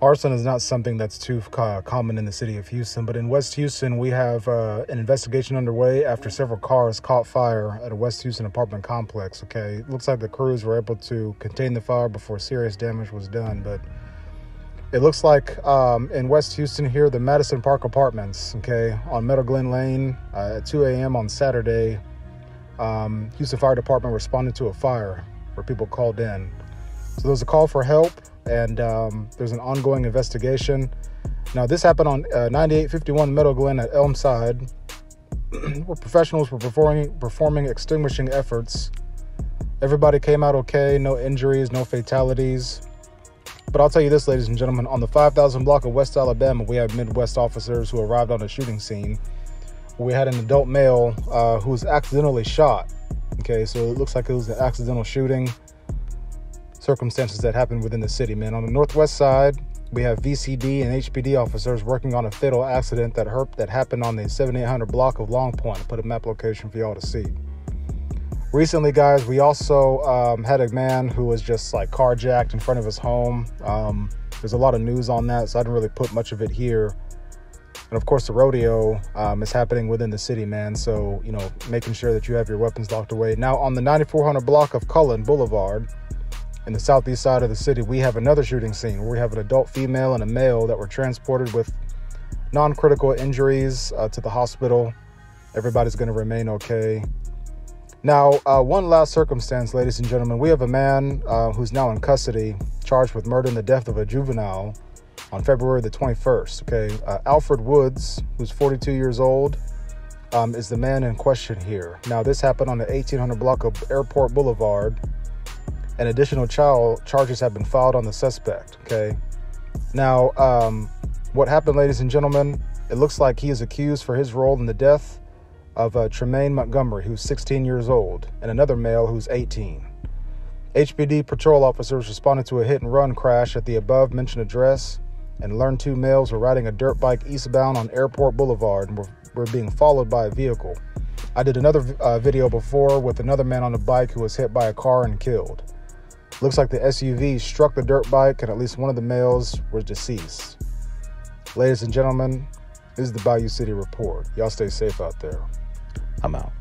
Arson is not something that's too common in the city of Houston, but in West Houston, we have uh, an investigation underway after several cars caught fire at a West Houston apartment complex. Okay, looks like the crews were able to contain the fire before serious damage was done, but it looks like um, in West Houston here, the Madison Park Apartments, okay, on Meadow Glen Lane uh, at 2 a.m. on Saturday, um, Houston Fire Department responded to a fire where people called in. So there was a call for help and um, there's an ongoing investigation. Now, this happened on uh, 9851 Meadow Glen at Elmside, where professionals were performing performing extinguishing efforts. Everybody came out okay, no injuries, no fatalities. But I'll tell you this, ladies and gentlemen, on the 5000 block of West Alabama, we have Midwest officers who arrived on the shooting scene. We had an adult male uh, who was accidentally shot. Okay, so it looks like it was an accidental shooting circumstances that happened within the city, man. On the northwest side, we have VCD and HPD officers working on a fatal accident that hurt, that happened on the 7800 block of Long Point. I put a map location for y'all to see. Recently, guys, we also um, had a man who was just like carjacked in front of his home. Um, there's a lot of news on that, so I didn't really put much of it here. And of course, the rodeo um, is happening within the city, man. So, you know, making sure that you have your weapons locked away. Now, on the 9400 block of Cullen Boulevard, in the southeast side of the city, we have another shooting scene where we have an adult female and a male that were transported with non critical injuries uh, to the hospital. Everybody's going to remain okay. Now, uh, one last circumstance, ladies and gentlemen. We have a man uh, who's now in custody, charged with murder and the death of a juvenile on February the 21st. Okay, uh, Alfred Woods, who's 42 years old, um, is the man in question here. Now, this happened on the 1800 block of Airport Boulevard and additional child charges have been filed on the suspect. Okay. Now, um, what happened, ladies and gentlemen? It looks like he is accused for his role in the death of uh, Tremaine Montgomery, who's 16 years old, and another male who's 18. HPD patrol officers responded to a hit and run crash at the above mentioned address and learned two males were riding a dirt bike eastbound on Airport Boulevard and were, were being followed by a vehicle. I did another uh, video before with another man on a bike who was hit by a car and killed. Looks like the SUV struck the dirt bike and at least one of the males was deceased. Ladies and gentlemen, this is the Bayou City Report. Y'all stay safe out there. I'm out.